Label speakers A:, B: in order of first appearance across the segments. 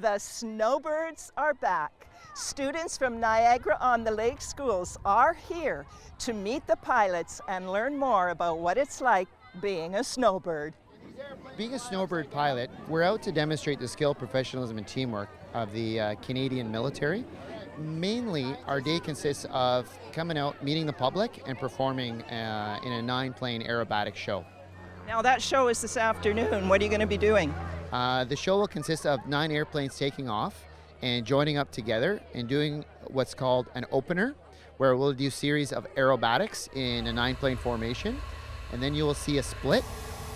A: The snowbirds are back. Students from Niagara on the Lake schools are here to meet the pilots and learn more about what it's like being a snowbird.
B: Being a snowbird pilot, we're out to demonstrate the skill, professionalism, and teamwork of the uh, Canadian military. Mainly, our day consists of coming out, meeting the public, and performing uh, in a nine plane aerobatic show.
A: Now, that show is this afternoon. What are you going to be doing?
B: Uh, the show will consist of nine airplanes taking off and joining up together and doing what's called an opener, where we'll do a series of aerobatics in a nine plane formation. And then you will see a split,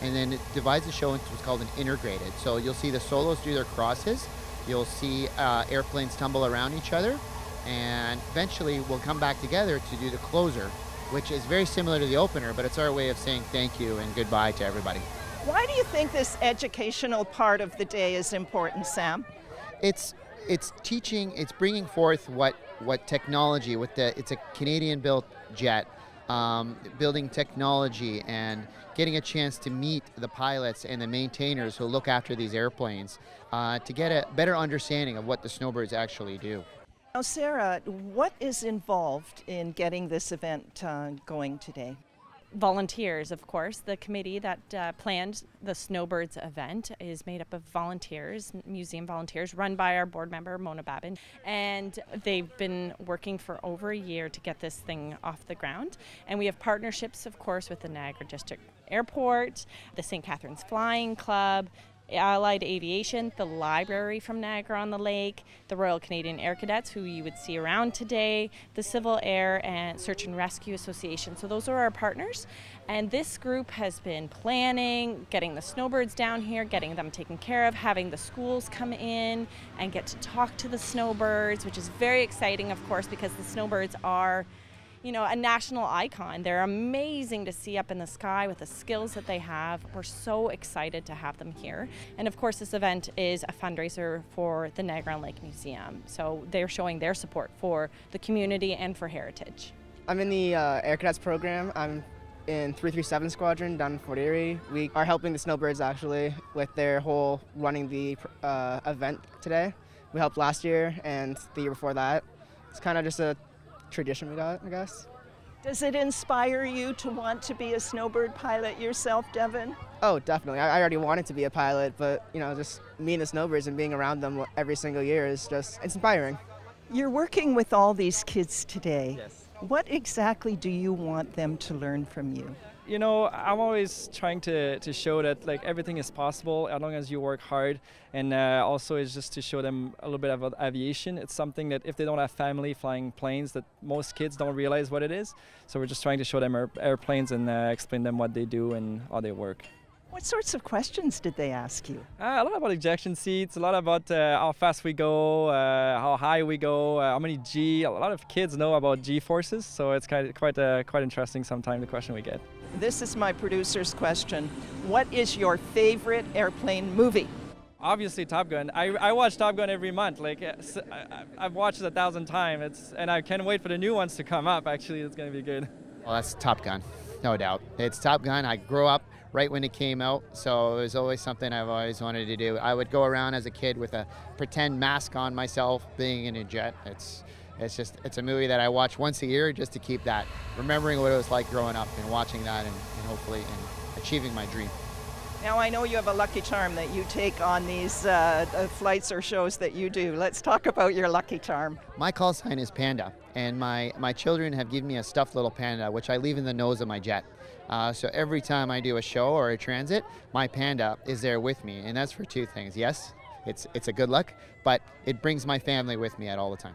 B: and then it divides the show into what's called an integrated. So you'll see the solos do their crosses, you'll see uh, airplanes tumble around each other, and eventually we'll come back together to do the closer, which is very similar to the opener, but it's our way of saying thank you and goodbye to everybody.
A: Why do you think this educational part of the day is important, Sam?
B: It's it's teaching, it's bringing forth what what technology with the it's a Canadian built jet, um, building technology and getting a chance to meet the pilots and the maintainers who look after these airplanes uh, to get a better understanding of what the snowbirds actually do.
A: Now, Sarah, what is involved in getting this event uh, going today?
C: Volunteers, of course. The committee that uh, planned the Snowbirds event is made up of volunteers, museum volunteers, run by our board member, Mona Babin. And they've been working for over a year to get this thing off the ground. And we have partnerships, of course, with the Niagara District Airport, the St. Catharines Flying Club, Allied Aviation, the library from Niagara on the Lake, the Royal Canadian Air Cadets, who you would see around today, the Civil Air and Search and Rescue Association. So those are our partners. And this group has been planning, getting the snowbirds down here, getting them taken care of, having the schools come in and get to talk to the snowbirds, which is very exciting, of course, because the snowbirds are you know, a national icon. They're amazing to see up in the sky with the skills that they have. We're so excited to have them here. And of course, this event is a fundraiser for the Niagara Lake Museum. So they're showing their support for the community and for heritage.
D: I'm in the uh, Air Cadets program. I'm in 337 Squadron down in Fort Erie. We are helping the Snowbirds actually with their whole running the uh, event today. We helped last year and the year before that. It's kind of just a tradition we got, I guess.
A: Does it inspire you to want to be a snowbird pilot yourself, Devin?
D: Oh, definitely. I, already wanted to be a pilot, but you know, just meeting the snowbirds and being around them every single year is just inspiring.
A: You're working with all these kids today.
E: Yes.
A: What exactly do you want them to learn from you?
E: You know, I'm always trying to, to show that like everything is possible as long as you work hard. And uh, also it's just to show them a little bit about aviation. It's something that if they don't have family flying planes, that most kids don't realize what it is. So we're just trying to show them air, airplanes and uh, explain them what they do and how they work.
A: What sorts of questions did they ask you?
E: Uh, a lot about ejection seats, a lot about uh, how fast we go, uh, how high we go, uh, how many G. A lot of kids know about G forces, so it's quite quite uh, quite interesting. Sometimes the question we get.
A: This is my producer's question. What is your favorite airplane movie?
E: Obviously, Top Gun. I, I watch Top Gun every month. Like uh, I, have watched it a thousand times. It's and I can't wait for the new ones to come up. Actually, it's going to be good.
B: Well, that's Top Gun, no doubt. It's Top Gun. I grew up right when it came out. So it was always something I've always wanted to do. I would go around as a kid with a pretend mask on myself, being in a jet. It's it's just it's a movie that I watch once a year just to keep that remembering what it was like growing up and watching that and, and hopefully and achieving my dream.
A: Now I know you have a lucky charm that you take on these uh, flights or shows that you do. Let's talk about your lucky charm.
B: My call sign is Panda, and my, my children have given me a stuffed little panda, which I leave in the nose of my jet. Uh, so every time I do a show or a transit, my panda is there with me, and that's for two things. Yes, it's it's a good luck, but it brings my family with me at all the time.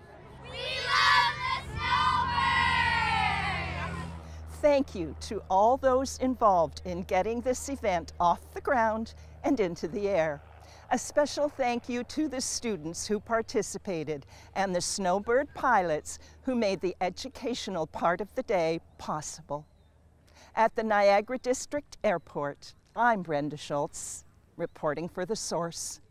A: Thank you to all those involved in getting this event off the ground and into the air. A special thank you to the students who participated and the Snowbird pilots who made the educational part of the day possible. At the Niagara District Airport, I'm Brenda Schultz, reporting for The Source.